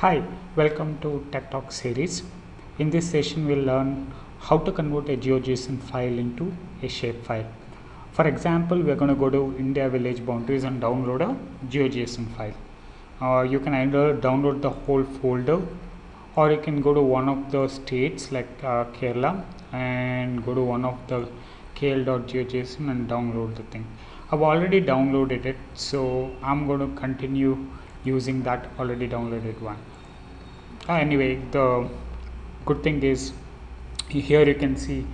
Hi, welcome to Tech Talk series. In this session, we'll learn how to convert a GeoJSON file into a shapefile. For example, we're going to go to India village boundaries and download a GeoJSON file. Uh, you can either download the whole folder or you can go to one of the states like uh, Kerala and go to one of the kl.geojson and download the thing. I've already downloaded it, so I'm going to continue using that already downloaded one. Uh, anyway, the good thing is here you can see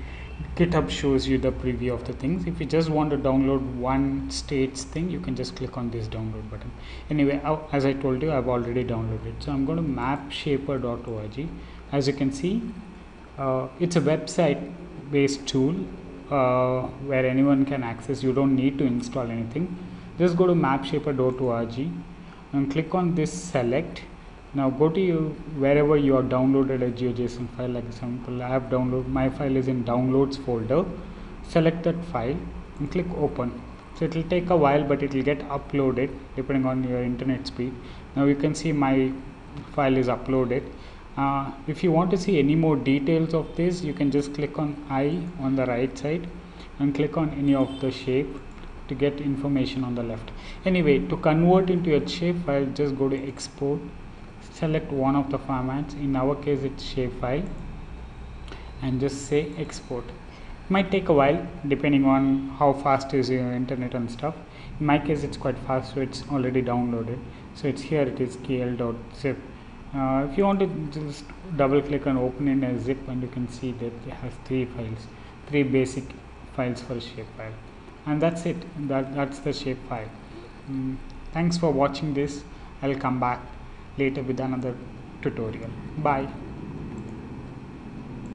GitHub shows you the preview of the things. If you just want to download one states thing, you can just click on this download button. Anyway, as I told you, I've already downloaded. So I'm going to mapshaper.org. As you can see, uh, it's a website based tool uh, where anyone can access. You don't need to install anything. Just go to mapshaper.org and click on this select. Now go to you wherever you have downloaded a geojson file like example i have downloaded my file is in downloads folder. Select that file and click open. So it will take a while but it will get uploaded depending on your internet speed. Now you can see my file is uploaded. Uh, if you want to see any more details of this you can just click on i on the right side and click on any of the shape to get information on the left. Anyway to convert into a shape file just go to export select one of the formats. In our case it's shapefile and just say export. It might take a while depending on how fast is your internet and stuff. In my case it's quite fast so it's already downloaded. So it's here it is kl.zip uh, if you want to just double click and open in a zip and you can see that it has three files three basic files for shapefile and that's it. That that's the shapefile mm, thanks for watching this. I'll come back later with another tutorial. Bye